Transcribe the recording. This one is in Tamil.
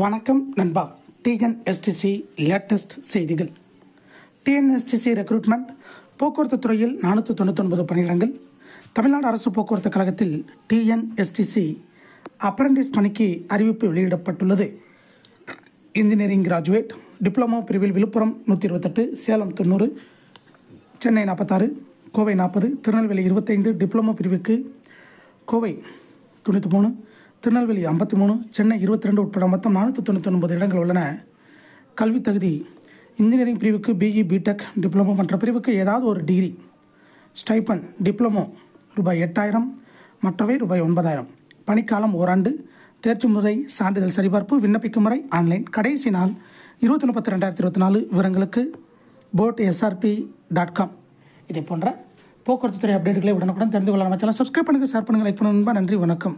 வணக்கம் நண்பா. டிஎன்எஸ்டிசி லேட்டஸ்ட் செய்திகள். டிஎன்எஸ்டிசி ரெக்ரூட்மெண்ட் போக்குவரத்து துறையில் நானூற்றி தொண்ணூத்தொன்பது பணியிடங்கள். தமிழ்நாடு அரசு போக்குவரத்து கழகத்தில் டிஎன்எஸ்டிசி அப்ரண்டிஸ் பணிக்கு அறிவிப்பு வெளியிடப்பட்டுள்ளது. இன்ஜினியரிங் கிராஜுவேட் டிப்ளமோ பிரிவில் விழுப்புரம் நூற்றி இருபத்தெட்டு சேலம் தொண்ணூறு சென்னை நாற்பத்தாறு கோவை நாற்பது திருநெல்வேலி இருபத்தைந்து டிப்ளமோ பிரிவுக்கு கோவை தொண்ணூற்றி மூணு திருநெல்வேலி ஐம்பத்தி மூணு சென்னை இருபத்தி ரெண்டு உட்பட மொத்தம் நானூற்றி தொண்ணூற்றி ஒன்பது இடங்கள் உள்ளன. கல்வித் தகுதி இன்ஜினியரிங் பிரிவுக்கு பிஇ பிடெக் டிப்ளமோ மற்ற பிரிவுக்கு ஏதாவது ஒரு டிகிரி. ஸ்டைபன் டிப்ளமோ ரூபாய் எட்டாயிரம் மற்றவை ரூபாய் ஒன்பதாயிரம். பணிக்காலம் ஓராண்டு தேர்ச்சி முறை சான்றிதழ் சரிபார்ப்பு விண்ணப்பிக்கும் முறை ஆன்லைன். கடைசி நாள் இருபத்தி முப்பத்தி ரெண்டாயிரத்தி இருபத்தி நாலு. விவரங்களுக்கு போட் எஸ்ஆர்பி டாட் காம் இதே போன்ற போக்குவரத்து துறை அப்டேட்டுகளை உடனுக்குடன் தெரிந்து கொள்ள சேனல் சப்ஸ்கிரைப் பண்ணுங்கள் ஷேர் பண்ணுங்கள் லைக் பண்ணுங்க. நன்றி வணக்கம்.